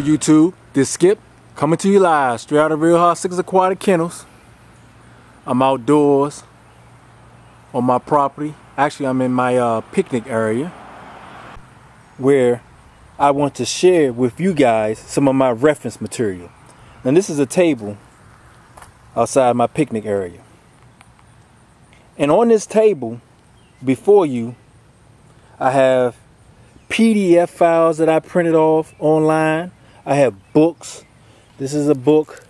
YouTube, this Skip coming to you live straight out of Real Hard Cichlids Aquatic Kennels. I'm outdoors on my property. Actually, I'm in my uh, picnic area where I want to share with you guys some of my reference material. Now this is a table outside my picnic area. And on this table before you, I have PDF files that I printed off online. I have books. This is a book,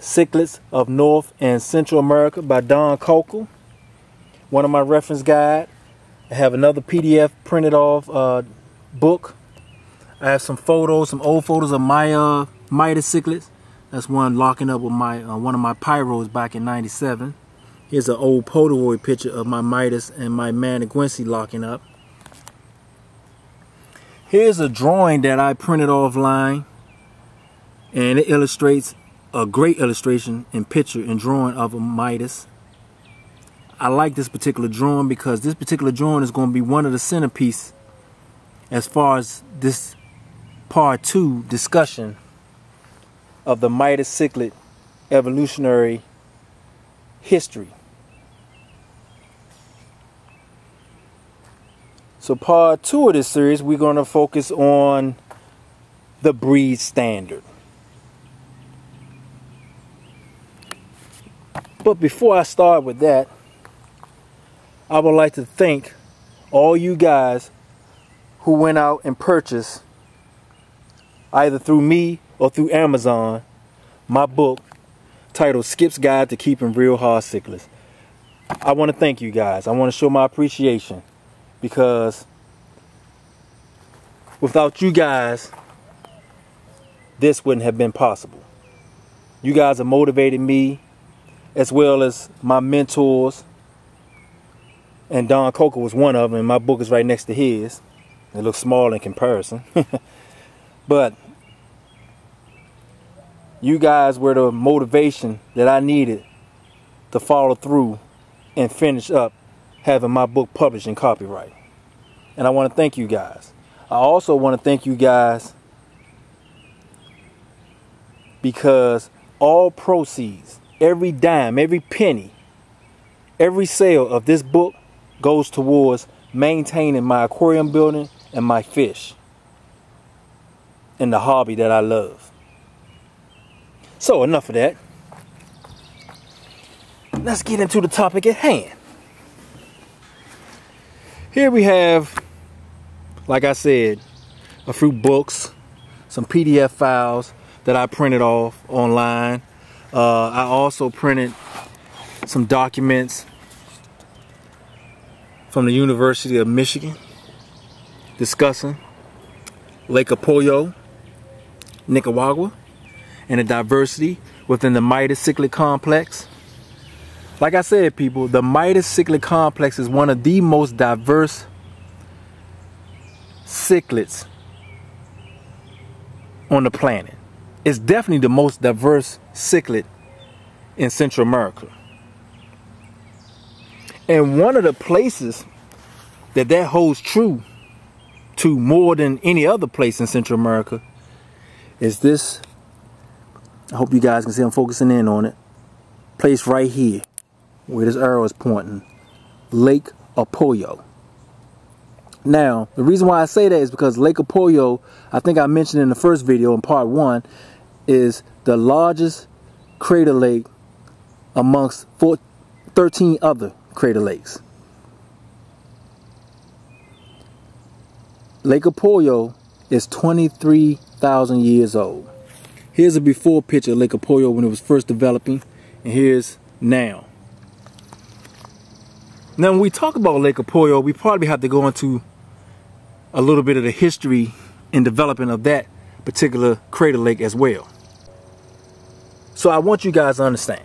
Cichlids of North and Central America by Don Conkel. One of my reference guide. I have another PDF printed off uh, book. I have some photos, some old photos of my uh, Midas cichlids. That's one locking up with my uh, one of my pyros back in 97. Here's an old Polaroid picture of my Midas and my Managuense locking up. Here's a drawing that I printed offline and it illustrates a great illustration and picture and drawing of a Midas. I like this particular drawing because this particular drawing is going to be one of the centerpiece as far as this part two discussion of the Midas cichlid evolutionary history. So part two of this series, we're going to focus on the breed standard. But before I start with that, I would like to thank all you guys who went out and purchased either through me or through Amazon my book titled Skip's Guide to Keeping Real Hard Cichlids. I want to thank you guys. I want to show my appreciation because without you guys, this wouldn't have been possible. You guys have motivated me as well as my mentors. And Don Conkel was one of them. And my book is right next to his. It looks small in comparison. but you guys were the motivation that I needed to follow through and finish up having my book published in copyright. And I want to thank you guys. I also want to thank you guys because all proceeds, every dime, every penny, every sale of this book goes towards maintaining my aquarium building and my fish and the hobby that I love. So enough of that. Let's get into the topic at hand. Here we have, like I said, a few books, some PDF files that I printed off online. Uh, I also printed some documents from the University of Michigan discussing Lake Apoyo, Nicaragua, and the diversity within the Midas cichlid complex. Like I said, people, the Midas cichlid complex is one of the most diverse cichlids on the planet. It's definitely the most diverse cichlid in Central America. And one of the places that that holds true to more than any other place in Central America is this. I hope you guys can see I'm focusing in on it. Place right here where this arrow is pointing, Lake Apoyo. Now, the reason why I say that is because Lake Apoyo, I think I mentioned in the first video in part one, is the largest crater lake amongst four, 13 other crater lakes. Lake Apoyo is 23,000 years old. Here's a before picture of Lake Apoyo when it was first developing, and here's now. Now, when we talk about Lake Apoyo, we probably have to go into a little bit of the history and development of that particular crater lake as well. So I want you guys to understand.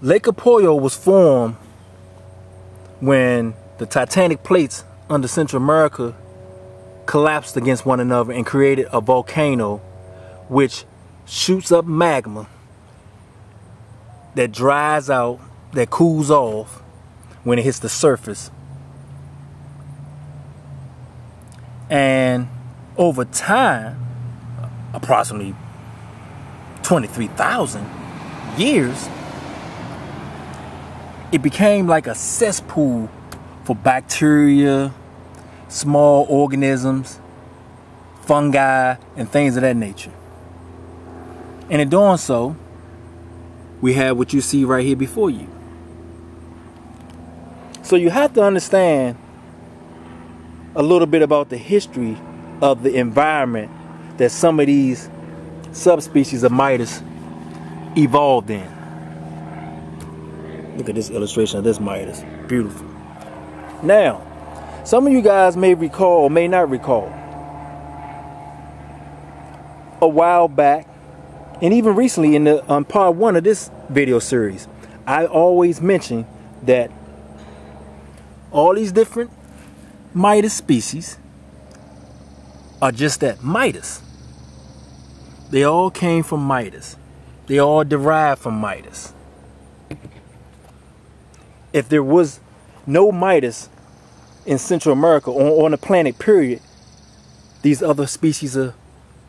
Lake Apoyo was formed when the tectonic plates under Central America collapsed against one another and created a volcano which shoots up magma that dries out that cools off when it hits the surface. And over time, approximately 23,000 years, it became like a cesspool for bacteria, small organisms, fungi, and things of that nature. And in doing so, we have what you see right here before you. So you have to understand a little bit about the history of the environment that some of these subspecies of Midas evolved in. Look at this illustration of this Midas. Beautiful. Now, some of you guys may recall or may not recall a while back and even recently in the um, part one of this video series I always mention that all these different Midas species are just that Midas. They all came from Midas. They all derived from Midas. If there was no Midas in Central America or on the planet, period, these other species of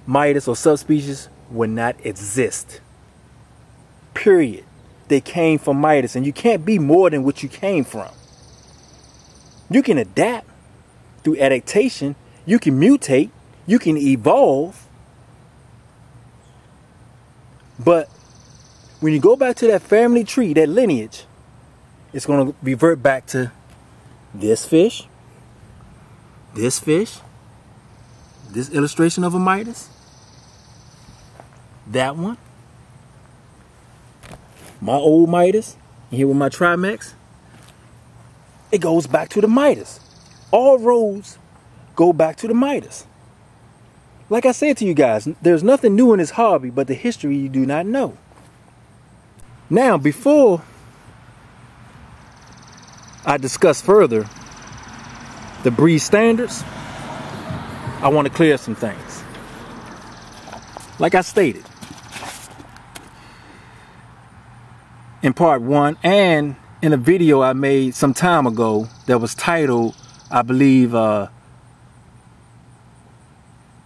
Midas or subspecies would not exist. Period. They came from Midas, and you can't be more than what you came from. You can adapt through adaptation, you can mutate, you can evolve. But when you go back to that family tree, that lineage, it's going to revert back to this fish, this fish, this illustration of a Midas, that one, my old Midas, here with my Trimax, it goes back to the Midas. All roads go back to the Midas. Like I said to you guys, there's nothing new in this hobby but the history you do not know. Now, before I discuss further the breed standards, I want to clear some things. Like I stated in part one and in a video I made some time ago that was titled, I believe, uh,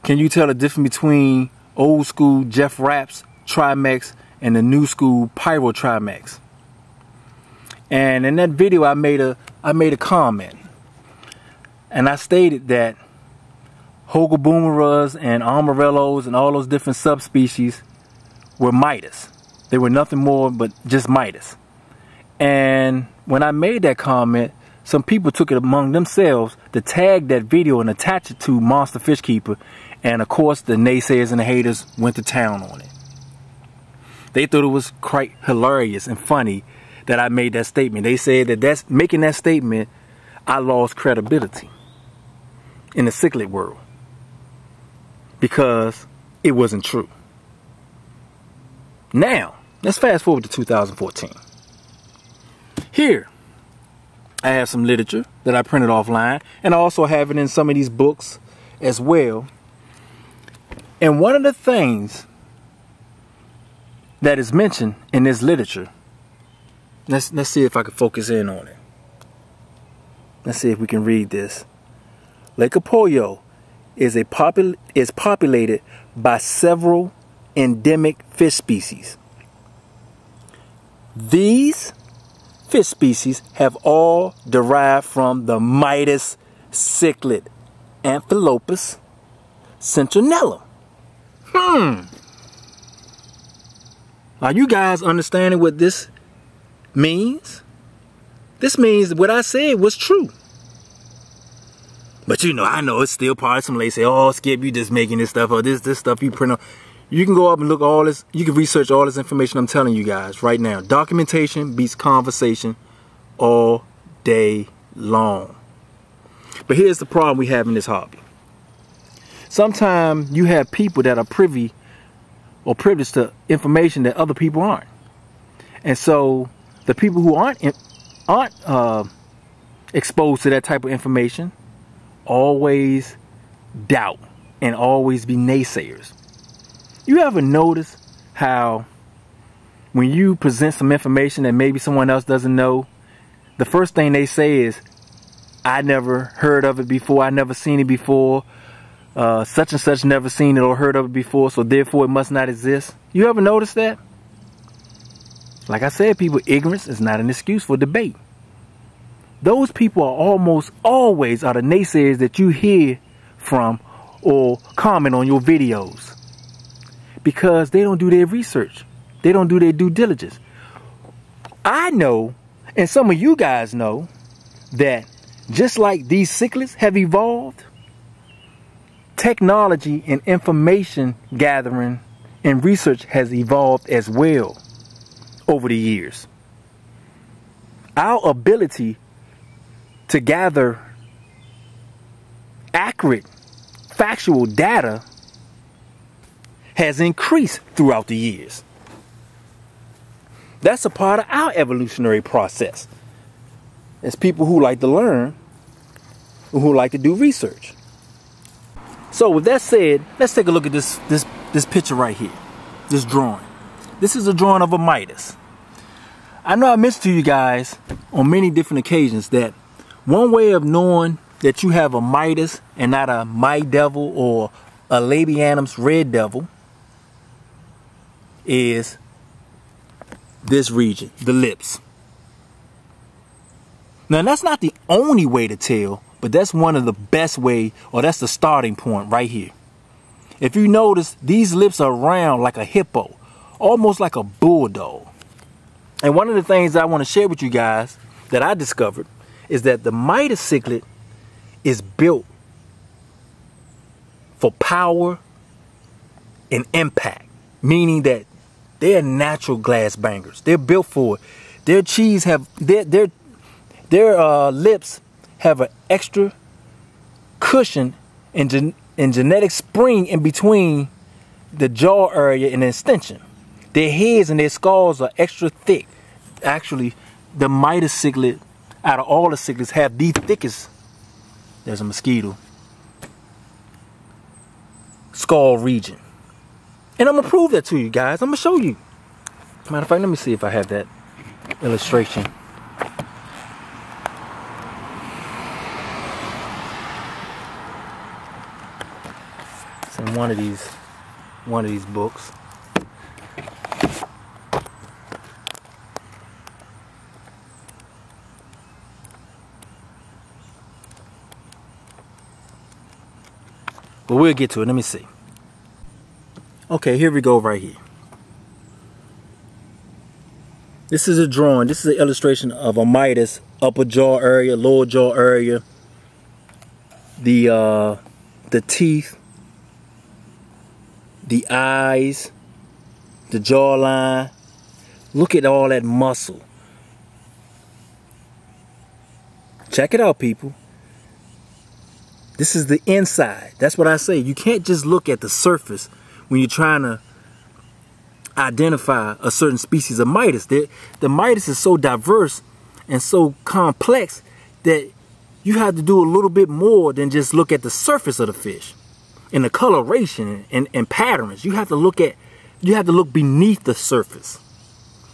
Can you tell the difference between old school Jeff Rapps Trimax and the new school Pyro Trimax? And in that video I made a I made a comment. And I stated that Hogaboomers and Armadillos and all those different subspecies were Midas. They were nothing more but just Midas. And when I made that comment, some people took it among themselves to tag that video and attach it to Monster Fish Keeper. And of course, the naysayers and the haters went to town on it. They thought it was quite hilarious and funny that I made that statement. They said that that's making that statement, I lost credibility in the cichlid world because it wasn't true. Now, let's fast forward to 2014. Here, I have some literature that I printed offline, and I also have it in some of these books as well. And one of the things that is mentioned in this literature, let's let's see if I can focus in on it. Let's see if we can read this. Lake Apoyo is a popul is populated by several endemic fish species. These fish species have all derived from the Midas cichlid, Amphilophus citrinellum. Hmm. Are you guys understanding what this means? This means what I said was true. But you know, I know it's still part of some lady say, oh, Skip, you just making this stuff or this, this stuff you print on. You can go up and look all this, you can research all this information I'm telling you guys right now. Documentation beats conversation all day long. But here's the problem we have in this hobby. Sometimes you have people that are privy or privileged to information that other people aren't. And so the people who aren't aren't uh, exposed to that type of information always doubt and always be naysayers. You ever notice how when you present some information that maybe someone else doesn't know, the first thing they say is, I never heard of it before, I never seen it before, uh, such and such never seen it or heard of it before, so therefore it must not exist. You ever notice that? Like I said, people, ignorance is not an excuse for debate. Those people are almost always are the naysayers that you hear from or comment on your videos because they don't do their research. They don't do their due diligence. I know, and some of you guys know, that just like these cichlids have evolved, technology and information gathering and research has evolved as well over the years. Our ability to gather accurate, factual data has increased throughout the years. That's a part of our evolutionary process. As people who like to learn, who like to do research. So with that said, let's take a look at this this this picture right here. This drawing. This is a drawing of a Midas. I know I mentioned to you guys on many different occasions that one way of knowing that you have a Midas and not a Might Devil or a Labiatus Red Devil is this region, the lips. Now that's not the only way to tell, but that's one of the best way, or that's the starting point right here. If you notice, these lips are round like a hippo, almost like a bulldog. And one of the things I want to share with you guys that I discovered is that the Midas cichlid is built for power and impact, meaning that they're natural glass bangers. They're built for it. Their cheese have their their their uh, lips have an extra cushion and gen and genetic spring in between the jaw area and the extension. Their heads and their skulls are extra thick. Actually, the Midas cichlid, out of all the cichlids, have the thickest. There's a mosquito. Skull region. And I'm gonna prove that to you guys. I'm gonna show you. Matter of fact, let me see if I have that illustration. One of these one of these books. But we'll get to it. Let me see. Okay, here we go right here. This is a drawing. This is an illustration of a Midas upper jaw area, lower jaw area, the uh, the teeth, the eyes, the jawline. Look at all that muscle. Check it out, people. This is the inside. That's what I say. You can't just look at the surface when you're trying to identify a certain species of Midas. The, the Midas is so diverse and so complex that you have to do a little bit more than just look at the surface of the fish and the coloration and, and patterns. You have to look at, you have to look beneath the surface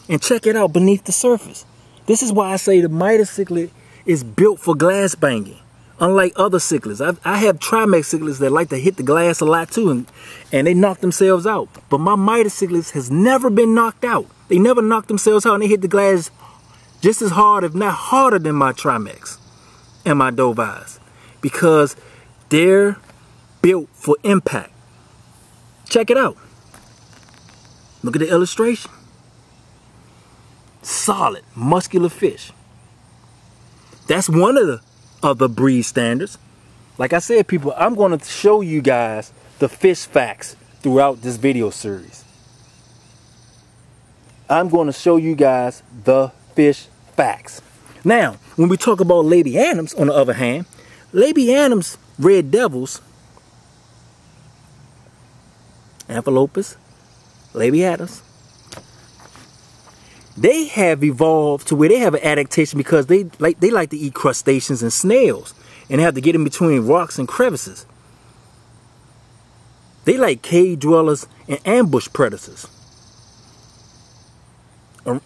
and check it out beneath the surface. This is why I say the Midas cichlid is built for glass banging unlike other cichlids. I, I have Trimix cichlids that like to hit the glass a lot too, and, and they knock themselves out. But my Midas cichlids has never been knocked out. They never knocked themselves out, and they hit the glass just as hard, if not harder than my Trimix and my Dovais, because they're built for impact. Check it out. Look at the illustration. Solid, muscular fish. That's one of the of the breed standards. Like I said, people, I'm going to show you guys the fish facts throughout this video series. I'm going to show you guys the fish facts. Now, when we talk about Labianums, on the other hand, Labianums red devils, Amphilophus, Labiatus, they have evolved to where they have an adaptation because they like they like to eat crustaceans and snails and have to get in between rocks and crevices. They like cave dwellers and ambush predators.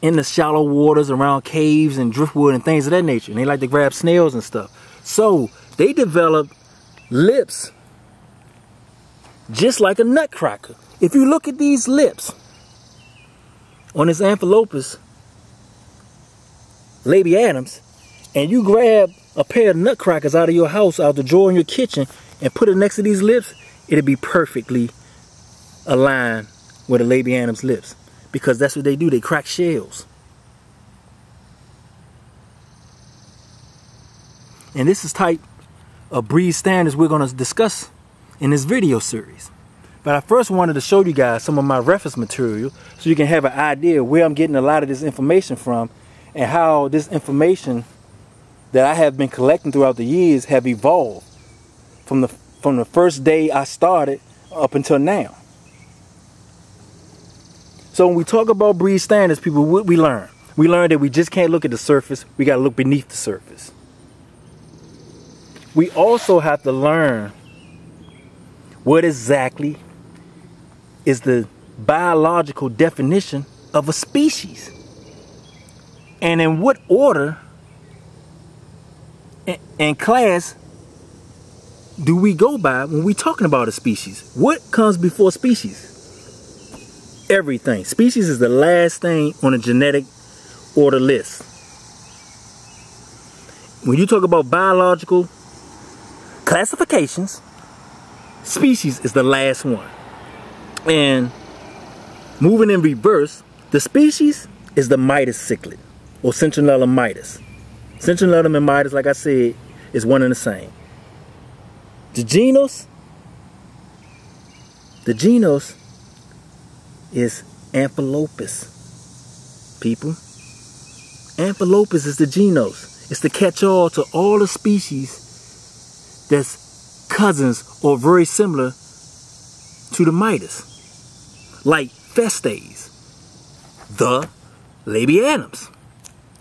In the shallow waters around caves and driftwood and things of that nature. And they like to grab snails and stuff. So they develop lips just like a nutcracker. If you look at these lips on this Amphilophus Lady Adams, and you grab a pair of nutcrackers out of your house, out the drawer in your kitchen, and put it next to these lips, it'll be perfectly aligned with a Lady Adams lips. Because that's what they do, they crack shells. And this is type of breed standards we're going to discuss in this video series. But I first wanted to show you guys some of my reference material so you can have an idea where I'm getting a lot of this information from and how this information that I have been collecting throughout the years have evolved from the from the first day I started up until now. So when we talk about breed standards, people, what we learn? We learn that we just can't look at the surface. We got to look beneath the surface. We also have to learn what exactly is the biological definition of a species and in what order and class do we go by when we're talking about a species? What comes before species? Everything. Species is the last thing on a genetic order list. When you talk about biological classifications, species is the last one. And moving in reverse, the species is the Midas cichlid or Citronella mitis. Citronella and mitis, like I said, is one and the same. The genus, the genus is Amphilophus. People, Amphilophus is the genus. It's the catch-all to all the species that's cousins or very similar to the Midas, Like Festes, the Lady Adams.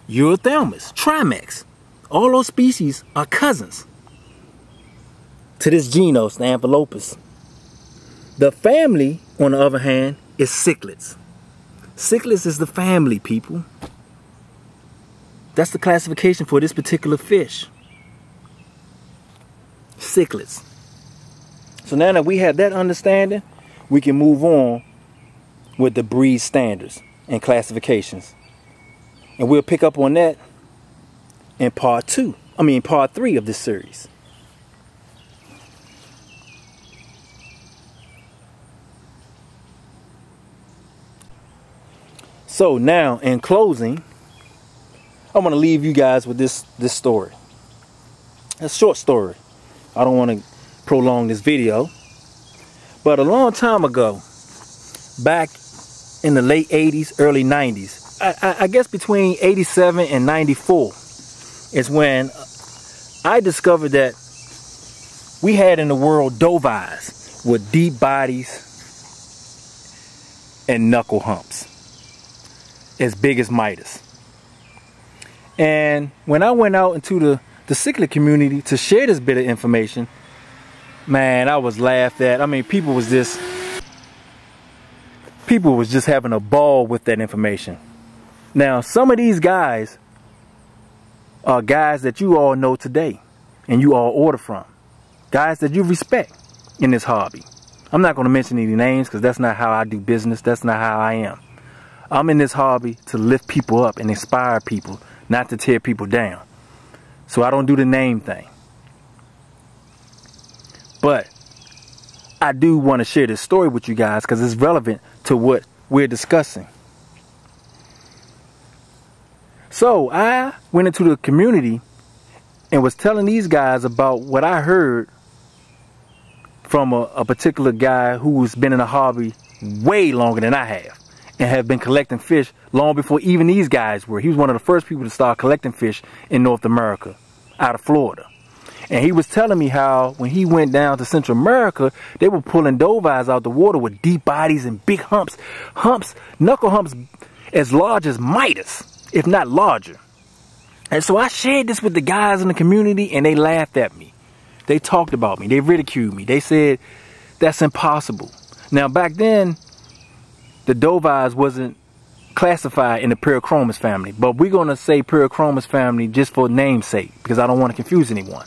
Euthymus, Trimex. All those species are cousins to this genus, the Amphilophus. The family, on the other hand, is cichlids. Cichlids is the family, people. That's the classification for this particular fish. Cichlids. So now that we have that understanding, we can move on with the breed standards and classifications. And we'll pick up on that in part two. I mean, part three of this series. So now, in closing, I want to leave you guys with this this story. A short story. I don't want to prolong this video. But a long time ago, back in the late 80s, early 90s, I, I guess between 87 and 94 is when I discovered that we had in the world dovies with deep bodies and knuckle humps as big as Midas. And when I went out into the, the cichlid community to share this bit of information, man, I was laughed at. I mean, people was just, people was just having a ball with that information. Now, some of these guys are guys that you all know today and you all order from. Guys that you respect in this hobby. I'm not going to mention any names because that's not how I do business. That's not how I am. I'm in this hobby to lift people up and inspire people, not to tear people down. So I don't do the name thing. But I do want to share this story with you guys because it's relevant to what we're discussing. So I went into the community and was telling these guys about what I heard from a, a particular guy who's been in a hobby way longer than I have and have been collecting fish long before even these guys were. He was one of the first people to start collecting fish in North America out of Florida. And he was telling me how when he went down to Central America, they were pulling dovies out the water with deep bodies and big humps, humps, knuckle humps as large as Midas if not larger. And so I shared this with the guys in the community and they laughed at me. They talked about me. They ridiculed me. They said, that's impossible. Now back then, the Dovies wasn't classified in the Parachromis family. But we're going to say Parachromis family just for namesake because I don't want to confuse anyone.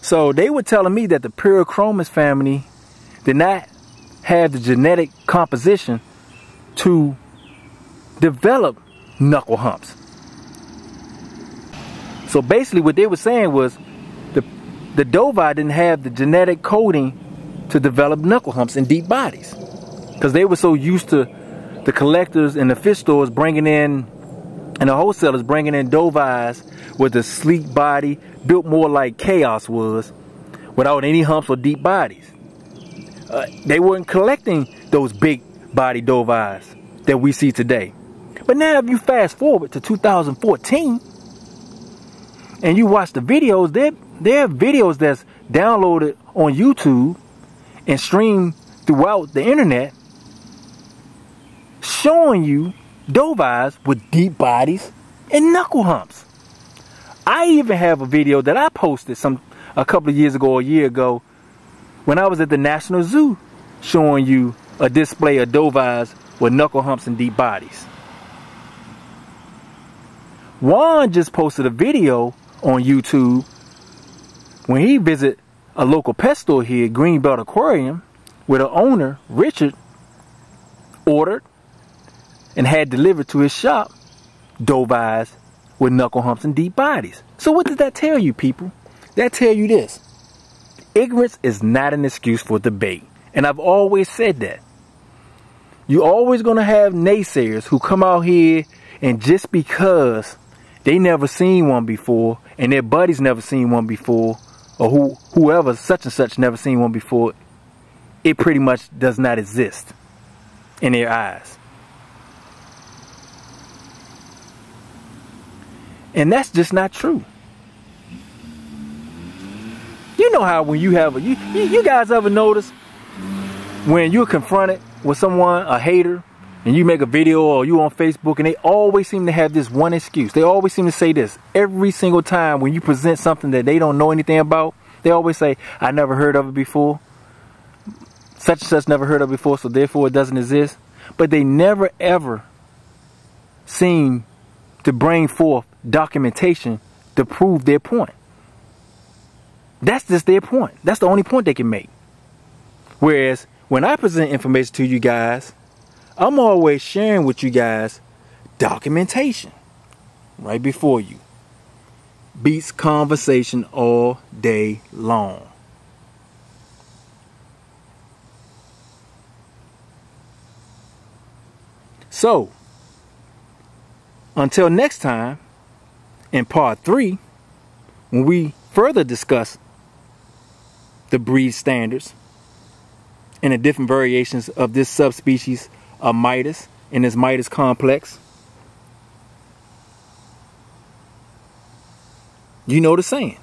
So they were telling me that the Parachromis family, did not have the genetic composition to develop knuckle humps. So basically what they were saying was the, the Dovi didn't have the genetic coding to develop knuckle humps in deep bodies. Because they were so used to the collectors and the fish stores bringing in, and the wholesalers bringing in Dovis with a sleek body, built more like Chaos was, without any humps or deep bodies. Uh, they weren't collecting those big body Dovis that we see today. But now if you fast forward to 2014 and you watch the videos, there, there are videos that's downloaded on YouTube and streamed throughout the internet showing you dove eyes with deep bodies and knuckle humps. I even have a video that I posted some a couple of years ago, a year ago, when I was at the National Zoo showing you a display of dove eyes with knuckle humps and deep bodies. Juan just posted a video on YouTube when he visited a local pet store here, Greenbelt Aquarium, where the owner, Richard, ordered and had delivered to his shop dove eyes, with knuckle humps and deep bodies. So what does that tell you, people? That tell you this. Ignorance is not an excuse for debate. And I've always said that. You're always going to have naysayers who come out here and just because they never seen one before and their buddies never seen one before or who whoever such and such never seen one before, it pretty much does not exist in their eyes. And that's just not true. You know how when you have a, you, you guys ever notice when you're confronted with someone, a hater, and you make a video or you on Facebook and they always seem to have this one excuse. They always seem to say this every single time when you present something that they don't know anything about. They always say, I never heard of it before. Such and such never heard of it before, so therefore it doesn't exist. But they never ever seem to bring forth documentation to prove their point. That's just their point. That's the only point they can make. Whereas when I present information to you guys, I'm always sharing with you guys documentation right before you. Beats conversation all day long. So, until next time, in part three, when we further discuss the breed standards and the different variations of this subspecies of Midas in this Midas complex, you know the saying.